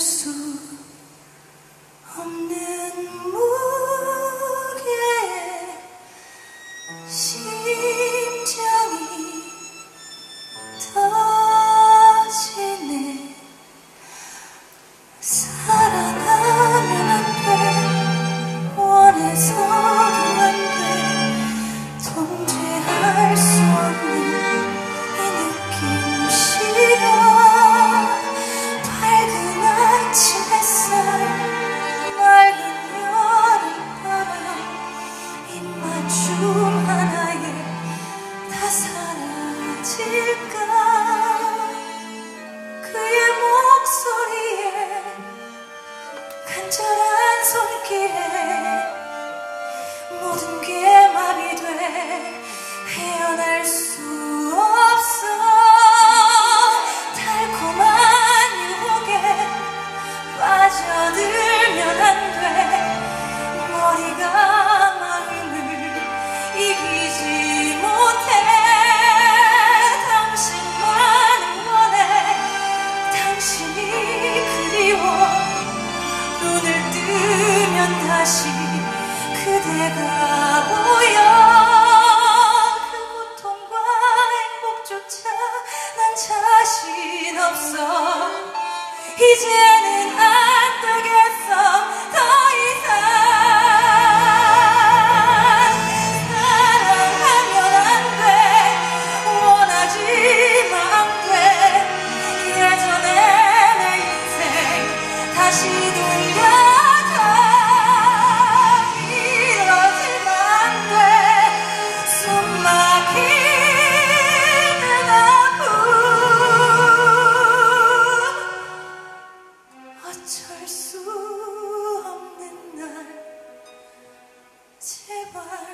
so 난 자신 없어. 이제는 안돼 for.